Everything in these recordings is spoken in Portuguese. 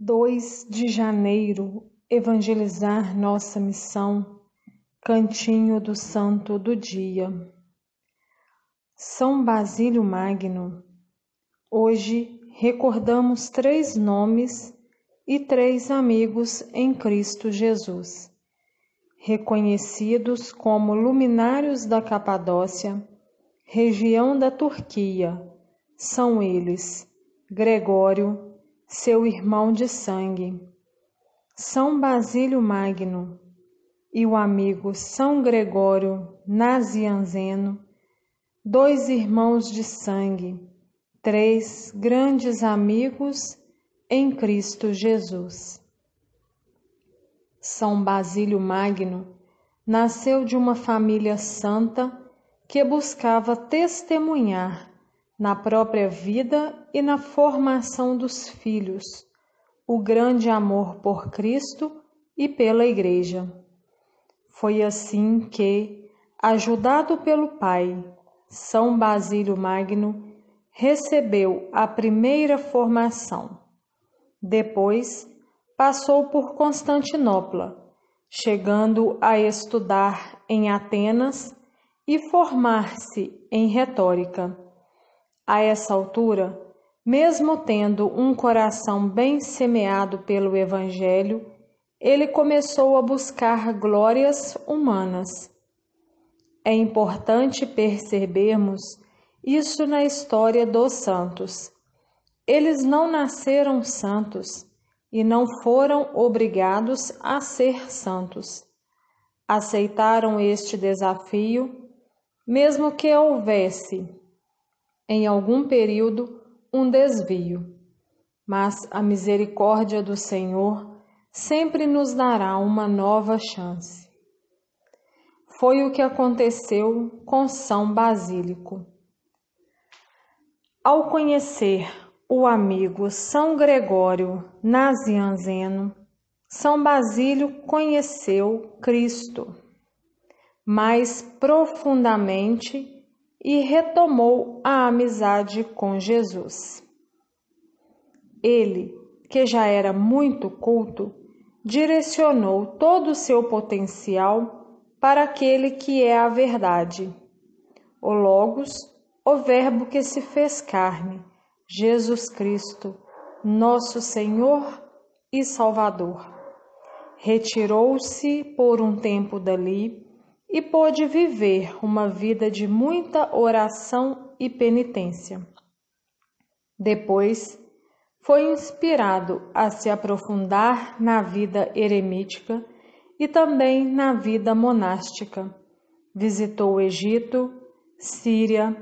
2 de janeiro, evangelizar nossa missão, Cantinho do Santo do Dia. São Basílio Magno. Hoje recordamos três nomes e três amigos em Cristo Jesus, reconhecidos como luminários da Capadócia, região da Turquia. São eles Gregório, seu irmão de sangue, São Basílio Magno e o amigo São Gregório Nazianzeno, dois irmãos de sangue, três grandes amigos em Cristo Jesus. São Basílio Magno nasceu de uma família santa que buscava testemunhar na própria vida e na formação dos filhos, o grande amor por Cristo e pela Igreja. Foi assim que, ajudado pelo Pai, São Basílio Magno recebeu a primeira formação. Depois, passou por Constantinopla, chegando a estudar em Atenas e formar-se em retórica a essa altura, mesmo tendo um coração bem semeado pelo Evangelho, ele começou a buscar glórias humanas. É importante percebermos isso na história dos santos. Eles não nasceram santos e não foram obrigados a ser santos. Aceitaram este desafio, mesmo que houvesse em algum período, um desvio, mas a misericórdia do Senhor sempre nos dará uma nova chance. Foi o que aconteceu com São Basílico. Ao conhecer o amigo São Gregório Nazianzeno, São Basílio conheceu Cristo mais profundamente e retomou a amizade com Jesus. Ele, que já era muito culto, direcionou todo o seu potencial para aquele que é a verdade. O Logos, o Verbo que se fez carne, Jesus Cristo, nosso Senhor e Salvador. Retirou-se por um tempo dali e pôde viver uma vida de muita oração e penitência. Depois, foi inspirado a se aprofundar na vida eremítica e também na vida monástica. Visitou o Egito, Síria,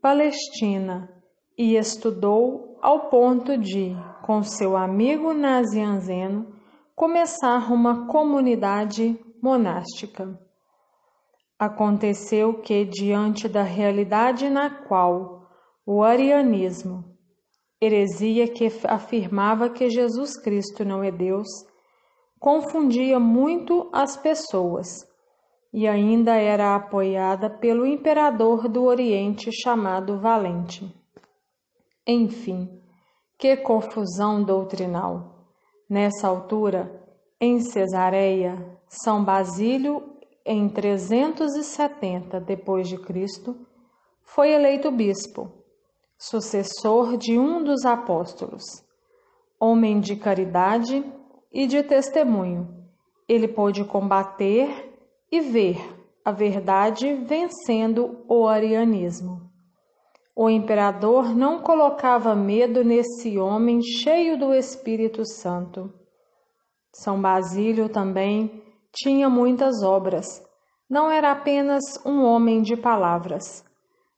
Palestina e estudou ao ponto de, com seu amigo Nazianzeno, começar uma comunidade monástica. Aconteceu que, diante da realidade na qual o arianismo, heresia que afirmava que Jesus Cristo não é Deus, confundia muito as pessoas e ainda era apoiada pelo imperador do Oriente chamado Valente. Enfim, que confusão doutrinal! Nessa altura, em Cesareia, São Basílio em 370 d.C., foi eleito bispo, sucessor de um dos apóstolos. Homem de caridade e de testemunho, ele pôde combater e ver a verdade vencendo o arianismo. O imperador não colocava medo nesse homem cheio do Espírito Santo. São Basílio também tinha muitas obras. Não era apenas um homem de palavras.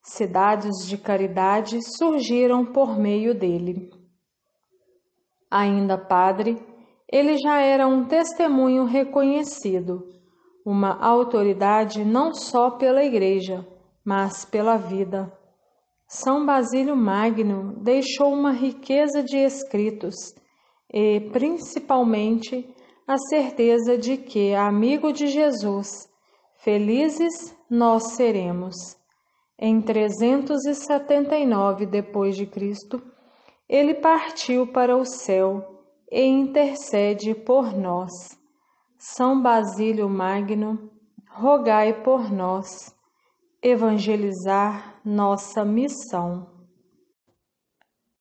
Cidades de caridade surgiram por meio dele. Ainda padre, ele já era um testemunho reconhecido, uma autoridade não só pela Igreja, mas pela vida. São Basílio Magno deixou uma riqueza de escritos e, principalmente, a certeza de que, amigo de Jesus, felizes nós seremos. Em 379 depois de Cristo, ele partiu para o céu e intercede por nós. São Basílio Magno, rogai por nós. Evangelizar nossa missão.